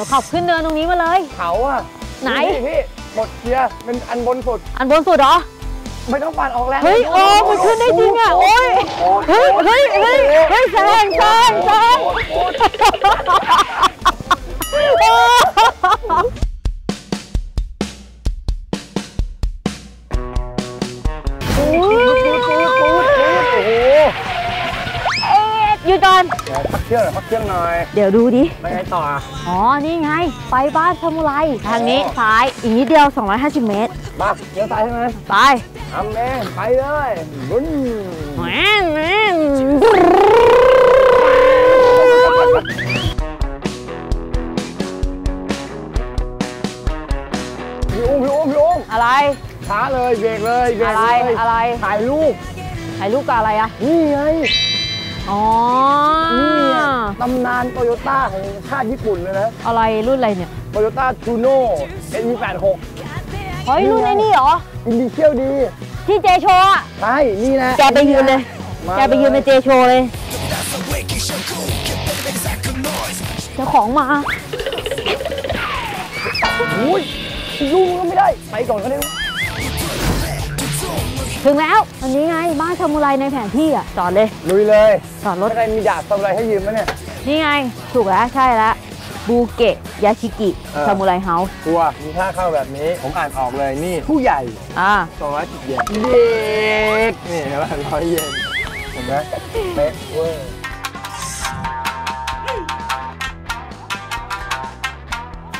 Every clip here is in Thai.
ฮ้ยเดี๋ยวขับขึ้นเนินตรงนี้มาเลย เขาอะไหน พี่พี่หมดเกียร์เป็นอันบนสุด อันบนสุดเหรอ ไม่ต้องปั่นออกแรงเฮ้ยโอ้มันขึ้นได้จริงอะโอ้ยเฮ้ยเฮ้ยเฮ้ยเฮ้ยแซงแซงแซง ยหยุดก่อนเดี๋ยวพักเครื่องหน่อยพักเครื่องหน่อย เดี๋ยวดูดิไปไงต่ออะอ๋อ นี่ไง ไปบ้านซามูไร ทางนี้ซ้าย อีกนิดเดียว 250 เมตรมาเลี้ยวซ้ายใช่ไหมไปทำเองไปเลยบุ้นแหม่แหม่พี่อุ้มพี่อุ้มพี่อุ้มอะไรช้าเลยเบรกเลยเบรกอะไรเลยอะไรถ่ายรูปถ่ายรูปกับอะไรอะนี่ไง อ๋อนี่อะตำนานโตโยต้าของชาติญี่ปุ่นเลยนะอะไรรุ่นอะไรเนี่ยโตโยต้าทูโน่ NE86 เฮ้ยรุ่นไอ้นี่เหรออินดีเคียวดี ที่เจโชว์อะใช่นี่นะแกไปยืนเลยมาแกไปยืนในเจโชว์เลยเจ้าของมาอุ้ยลุงก็ไม่ได้ ไปก่อนก็ได้ ถึงแล้วอันนี้ไงบ้านซามูไรในแผนที่อะจอดเลย ลุยเลยจอดรรถถใครมีดาบทำอะไรให้ยืมไหมเนี่ย นี่ไง ถูกแล้วใช่แล้ว武家屋敷 เออ samurai house ตัวมีท่าเข้าแบบนี้ ผมอ่านออกเลยนี่ ผู้ใหญ่อ่า210เยนเด็กนี่เห็นไหมร้อยเยนเห็นไหมเป๊ะเวอร์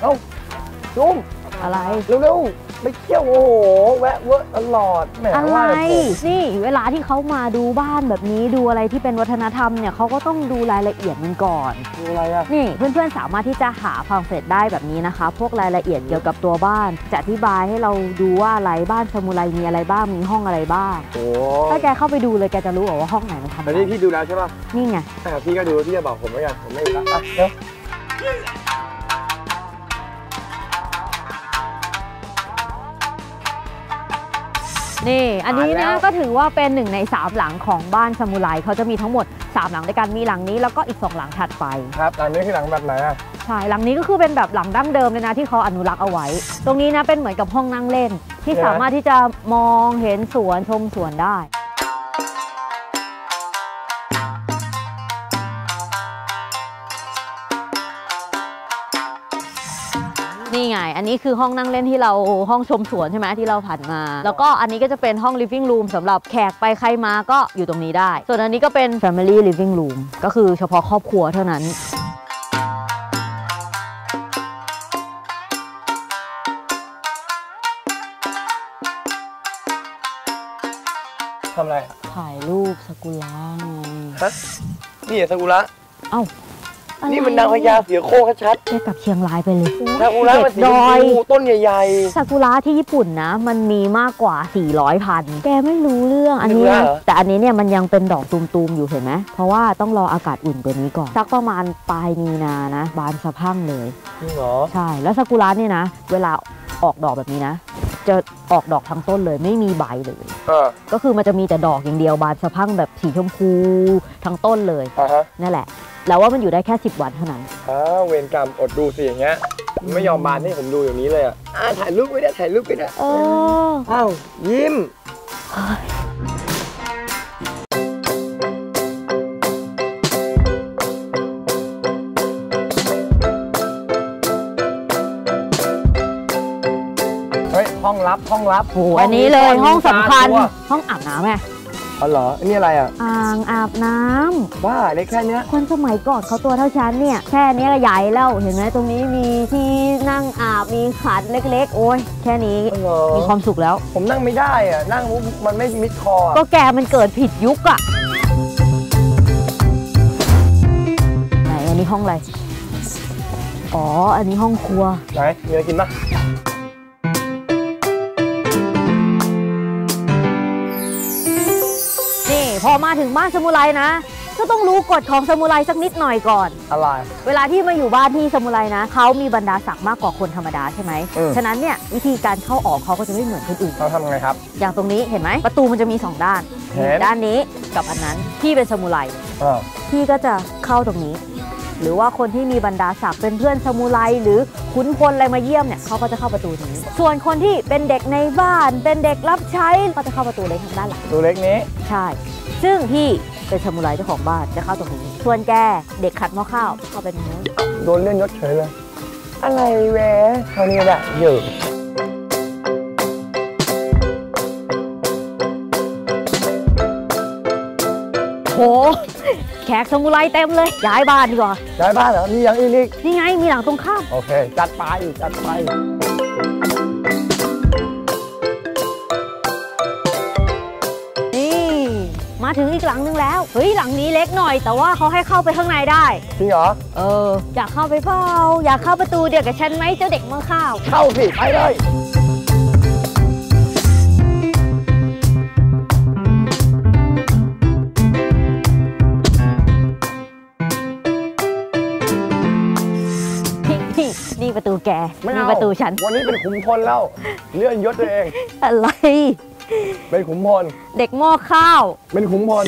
เอ้าจุ้มอะไรเร็วๆ ไปเที่ยวโอ้โหแวะเวอร์ตลอดแหมอะไรว่าแต่ผมนี่เวลาที่เขามาดูบ้านแบบนี้ดูอะไรที่เป็นวัฒนธรรมเนี่ยเขาก็ต้องดูรายละเอียดมันก่อน ดูอะไรอะนี่เพื่อนๆสามารถที่จะหาพามเฟล็ตได้แบบนี้นะคะ พวกรายละเอียดเกี่ยวกับตัวบ้าน จะอธิบายให้เราดูว่าอะไรบ้านซามูไรมีอะไรบ้างมีห้องอะไรบ้าง โอ้ถ้าแกเข้าไปดูเลยแกจะรู้ว่าห้องไหนมันทำแต่อะไรนี่พี่ดูแล้วใช่ป่ะนี่ไงแต่พี่ก็ดูพี่จะบอกผมไม่กันผมไม่รู้ละอะเดี๋ยว นี่ อันนี้นะก็ถือว่าเป็นหนึ่งในสามหลังของบ้านซามูไรเขาจะมีทั้งหมด 3 หลังด้วยกันมีหลังนี้แล้วก็อีก 2 หลังถัดไปครับหลังนี้คือหลังแบบไหนอะใช่หลังนี้ก็คือเป็นแบบหลังดั้งเดิมเลยนะที่เขาอนุรักษ์เอาไว้ ตรงนี้นะเป็นเหมือนกับห้องนั่งเล่น ที่ใช่ไหมสามารถที่จะมองเห็นสวนชมสวนได้ นี่ไง อันนี้คือห้องนั่งเล่นที่เราห้องชมสวนใช่ไหมที่เราผ่านมา แล้วก็อันนี้ก็จะเป็นห้อง living room สำหรับแขกไปใครมาก็อยู่ตรงนี้ได้ ส่วนอันนี้ก็เป็น family living room ก็คือเฉพาะครอบครัวเท่านั้นทำอะไร ถ่ายรูปสกุลาไงฮะนี่ซากุระเอ้า นี่มันนางพญาเสือโคร่งชัดแกกลับเชียงรายไปเลยๆซากุระมันสีเด็ชกมดอยพูต้นใหญ่ ซากุระที่ญี่ปุ่นนะ มันมีมากกว่า 400พันแกไม่รู้เรื่องอันนี้ไม่รู้นะเหรอ แต่อันนี้เนี่ยมันยังเป็นดอกตูมๆอยู่เห็นไหมเพราะว่าต้องรออากาศอุ่นกว่านี้ก่อน สักประมาณปลายมีนานะ บานสะพรั่งเลย ๆจริงเหรอใช่ แล้วซากุระเนี่ยนะ เวลาออกดอกแบบนี้นะ จะออกดอกทั้งต้นเลยไม่มีใบเลย เออก็คือมันจะมีแต่ดอกอย่างเดียวบานสะพรั่งแบบสีชมพูทั้งต้นเลย อะฮะนั่นแหละ แล้วว่ามันอยู่ได้แค่ 10 วันเท่านั้นอ้าวเวรกรรมอดดูสิอย่างเงี้ยไม่ยอมบานให้ผมดูอย่างนี้เลยอะอ่าถ่ายรูปไว้ได้ถ่ายรูปไว้ได้เอออ้าวยิ้มเฮ้ยห้องลับห้องลับโหอันนี้เลยห้องสำคัญตัวห้องอาบน้ำไง อ๋อเหรออันนี้อะไรอะ อ่างอาบน้ำบ้าเล็กแค่เนี้ยคนสมัยก่อนเขาตัวเท่าฉันเนี่ย แค่เนี้ยก็ใหญ่แล้ว เห็นไหมตรงนี้มีที่นั่งอาบ มีขันเล็ก ๆ โอ้ยแค่นี้ อ๋อเหรอมีความสุขแล้ว ผมนั่งไม่ได้อะ นั่งปุ๊บมันไม่มิดคอก็อะแกมันเกิดผิดยุคอะไหนอันนี้ห้องอะไร อ๋อ อันนี้ห้องครัว ไหนมีอะไรกินปะ อมาถึงบ้านสมุไรนะ ก็ต้องรู้กฎของสมุไรสักนิดหน่อยก่อน อะไร เวลาที่มาอยู่บ้านที่สมุไรนะ เขามีบรรดาศักดิ์มากกว่าคนธรรมดาใช่ไหม อืม ฉะนั้นเนี่ยวิธีการเข้าออกเขาก็จะไม่เหมือนคนอื่น เราทำไงครับ อย่างตรงนี้เห็นไหมประตูมันจะมี2ด้านเห็น ด้านนี้กับอันนั้นพี่เป็นสมุไรอ่าพี่ก็จะเข้าตรงนี้ หรือว่าคนที่มีบรรดาศักดิ์เป็นเพื่อนซามูไรหรือขุนพลอะไรมาเยี่ยมเนี่ยเขาก็จะเข้าประตูนี้ ส่วนคนที่เป็นเด็กในบ้าน เป็นเด็กรับใช้ก็จะเข้าประตูเล็กทางด้านหลัง ตัวเล็กนี้ ใช่ ซึ่งพี่เป็นซามูไรเจ้าของบ้านจะเข้าตรงนี้ส่วนแกเด็กขัดหม้อข้าวเข้าไปตรงนู้นโดนเลื่อนยศเฉยเลย อะไรแวะเท่านี้แหละอยู่โหแขกซามูไรเต็มเลย ย้ายบ้านดีกว่า ย้ายบ้านเหรอ มีอย่างอื่นอีกนี่ไง มีหลังตรงข้าม โอเค จัดไป จัดไป มาถึงอีกหลังนึงแล้ว เฮ้ยหลังนี้เล็กหน่อย แต่ว่าเขาให้เข้าไปข้างในได้ จริงเหรอ เออ อยากเข้าไปเปล่าอยากเข้าประตูเดียวกับฉันไหมเจ้าเด็กหมือข้าว เข้าสิไปเลยนี่นี่ประตูแกไม่นี่เอาประตูฉัน วันนี้เป็นขุมพลแล้ว เลื่อนยศตัวเอง อะไร เป็นขุมพล เด็กหม้อข้าว เป็นขุมพล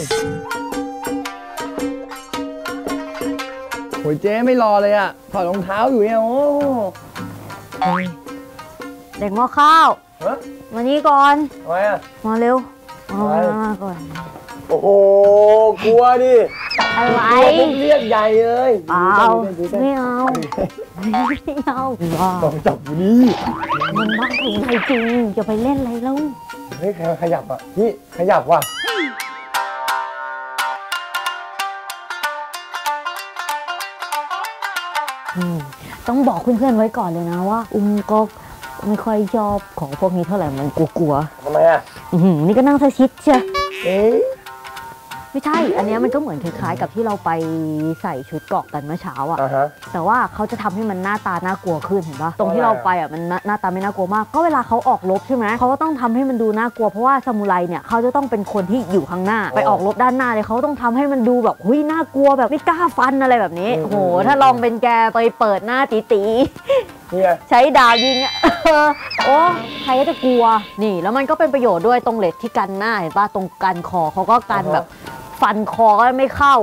โอ้ยเจ๊ไม่รอเลยอะถอดรองเท้าอยู่เนี่ยโอ้เด็กหม้อข้าว ฮะมานี่ก่อนทำไมอะมาเร็วมาอะไรมาก่อน โอ้โหกลัวดิอะไรกลัวปุ๊บเรียกใหญ่เลยเปล่าดูเต้นดูเต้นไม่เอาไม่เอาว้าต้องจับอยู่นี่มันบ้าถึงไหนจริงจะไปเล่นอะไรแล้วเฮ้ยใครขยับอะพี่ขยับว่ะอืมต้องบอกเพื่อนๆไว้ก่อนเลยนะว่า อุ้มก็ไม่ค่อยชอบของพวกนี้เท่าไหร่มันกลัวทำไมอะๆอื้อหือนี่ก็นั่งสชิดเชียเอ๊ะ ไม่ใช่ อันเนี้ยมันก็เหมือนคล้ายๆ กับที่เราไปใส่ชุดเกราะกันเมื่อเช้าอะอ่าฮะ แต่ว่าเขาจะทำให้มันหน้าตาน่ากลัวขึ้นเห็นปะตรงที่เราไปอะมันหน้าหน้าตาไม่น่ากลัวมาก ก็เวลาเขาออกรบใช่ไหมเขาก็ต้องทำให้มันดูน่ากลัวเพราะว่าซามูไรเนี่ยเขาจะต้องเป็นคนที่อยู่ข้างหน้า ไปออกรบด้านหน้าเลยเขาต้องทำให้มันดูแบบหุยน่ากลัวแบบไม่กล้าฟันอะไรแบบนี้โอ้โหถ้าลองเป็นแกไปเปิดหน้าตีตีๆนี่ไงใช้ดาวยิงอะเออโอ้ใครก็จะกลัวนี่ แล้วมันก็เป็นประโยชน์ด้วยตรงเหล็กที่กันหน้าเห็นป่ะตรงกันคอเขาก็กันแบบ ฟันคอก็ไม่เข้า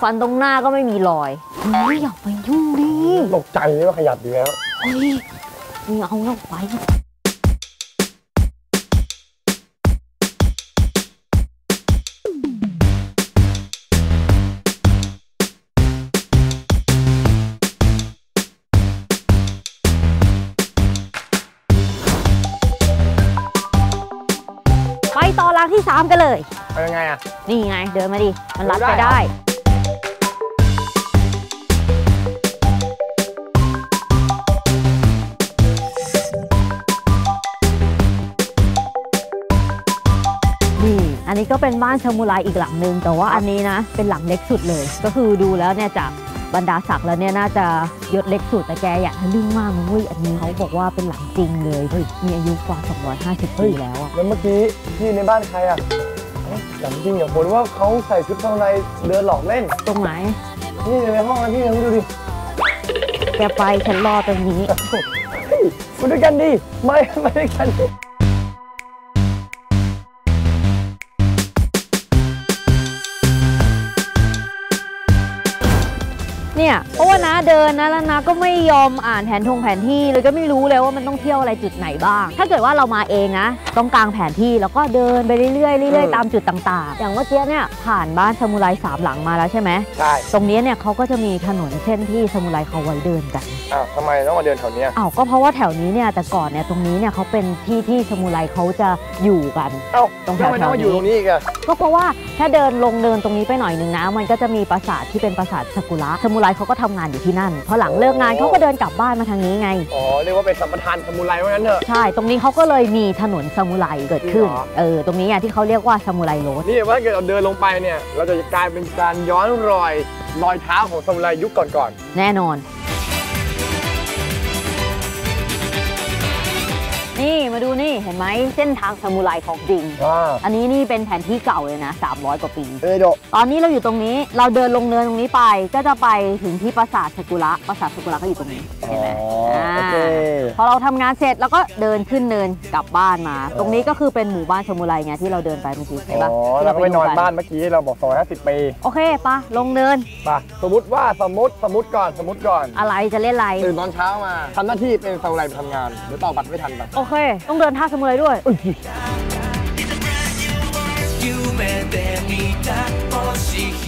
ฟันตรงหน้าก็ไม่มีรอยเฮ้ยอย่าไปยุ่งดิตกใจเลยว่าขยับอยู่แล้วเฮ้ยไม่เอาแล้วไป รางที่ 3 กันเลยเป็นยังไงอะ นี่ไง เดินมาดิ มันรัดไปเดินได้ได้เหรอนี่ อันนี้ก็เป็นบ้านซามูไรอีกหลังหนึ่งแต่ว่าอันนี้นะ เป็นหลังเล็กสุดเลย ก็คือดูแล้วเนี่ยจาก บรรดาศักดิ์แล้วเนี่ยน่าจะยศเล็กสุดแต่แกอยากทะลึ่งมากนะเว้ยอันนี้เขาบอกว่าเป็นหลังจริงเลยเฮ้ยมีอายุกว่า 250 ปีแล้วอะแล้วเมื่อกี้พี่ในบ้านใครอะเอ๊ะหลังจริงอย่างผมว่าเขาใส่ชุดข้างในเดินหลอกเล่น ตรงไหน นี่ในห้องนะพี่ดูดิแกไปฉันรอตรงนี้เฮ้ยมาด้วยกันดิไม่ไม่ด้วยกัน เนี่ยเพราะว่าน้าเดินนะแล้วน้าก็ไม่ยอมอ่านแผนทงแผนที่เลยก็ไม่รู้เลยว่ามันต้องเที่ยวอะไรจุดไหนบ้าง ถ้าเกิดว่าเรามาเองนะต้องกางแผนที่แล้วก็เดินไปเรื่อยๆเรื่อยๆตามจุดต่างๆ อย่างเมื่อกี้เนี่ยผ่านบ้านซามูไรสามหลังมาแล้วใช่ไหมใช่ตรงนี้เนี่ยเขาก็จะมีถนนเส้นที่ซามูไรเขาไว้เดินกันอ้าวทำไมต้องมาเดินแถวเนี้ยอ้าวก็เพราะว่าแถวนี้เนี่ยแต่ก่อนเนี่ยตรงนี้เนี่ยเขาเป็นที่ที่ซามูไรเขาจะอยู่กันเอ้าตรงแถวๆทำไมต้องมาอยู่ตรงนี้อีกอะก็เพราะว่าถ้าเดินลงเดินตรงนี้ไปหน่อยหนึ่งนะ มันก็จะมีปราสาทที่เป็นปราสาทซากุระซามูไรเขาก็ทำงานอยู่ที่นั่น พอหลังเลิกงานเขาก็เดินกลับบ้านมาทางนี้ไง อ๋อ เรียกว่าเป็นสัมปทานสมุไรว่างั้นเถอะ ใช่ ตรงนี้เขาก็เลยมีถนนซามูไรเกิดขึ้นจริงเหรอเออ ตรงนี้อะที่เขาเรียกว่าซามูไรโรดนี่ว่าเกิดเราเดินลงไปเนี่ย เราจะกลายเป็นการย้อนรอยรอยเท้าของสมุไรยุคก่อนแน่นอน ดูนี่เห็นไหมเส้นทางซามูไรของจริงๆว้าอันนี้นี่เป็นแผนที่เก่าเลยนะ 300 กว่าปี เอโดะตอนนี้เราอยู่ตรงนี้เราเดินลงเนินตรงนี้ไปก็จะไปถึงที่ปราสาทซากุระปราสาทซากุระก็อยู่ตรงนี้เห็นไหมอ๋ออ่โอเคพอเราทำงานเสร็จแล้วก็เดินขึ้นเนินกลับบ้านมา ตรงนี้ก็คือเป็นหมู่บ้านชมูไรไงที่เราเดินไปเมื่อกี้อ๋ใช่ปะอที่แล้วก็ไปนอนดูบ้านเมื่อกี้เราบอก250ปีโอเคปะลงเนินป่ะสมมติว่าสมมติสมมติก่อนสมมติก่อน อะไรจะเล่นอะไรตื่นตอนเช้ามาทำหน้าที่เป็นซามูไรไปทำงานเดี๋ยวต่อบัตรไม่ทันป่ะโอเคต้องเดินท่าชมูไรด้วย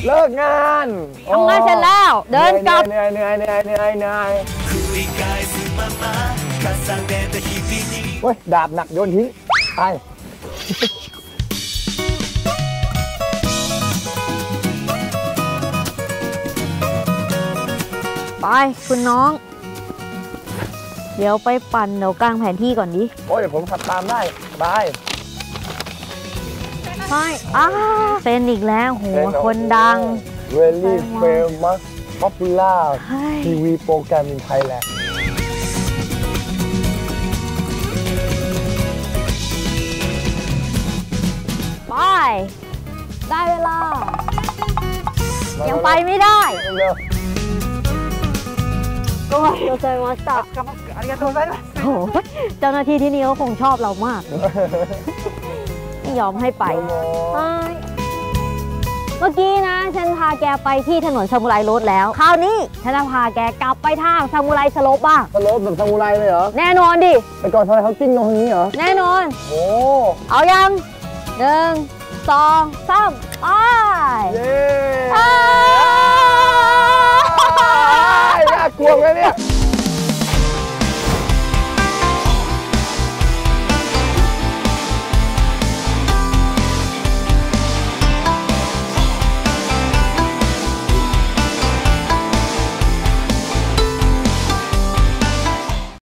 เลิกงานทำงานเสร็จแล้ว เดินกลับเหนื่อยเหนื่อยเหนื่อยเหนื่อยเหนื่อยเว้ย ดาบหนักโยนทิ้ง ไปไปคุณน้องเดี๋ยวไปปั่นเดี๋ยวกางแผนที่ก่อนดิ โอ้ยเดี๋ยวผมขับตามได้บายใช่อ้าเซ็นอีกแล้วโหคนดัง very famous popular เฮ้ย TV program in Thailandไป ได้เวลา ยังไปไม่ได้เร็ว โอ้ยเราเจอมาสตักๆอันนี้ตัวได้ไหมโอ้ยเจ้าหน้าที่ที่นี่เขาคงชอบเรามากเลยไม่ยอมให้ไปไปเมื่อกี้นะฉันพาแกไปที่ถนนซามูไรโรดแล้ว คราวนี้ฉันจะพาแกกลับไปทางซามูไรสโลปบ้างสโลปแบบซามูไรเลยเหรอ แน่นอนดิแต่ก่อนทำไมเขากิ้งลงทางนี้เหรอ แน่นอน โอ้ เอายังหนึ่งสองสามไปเย้ไป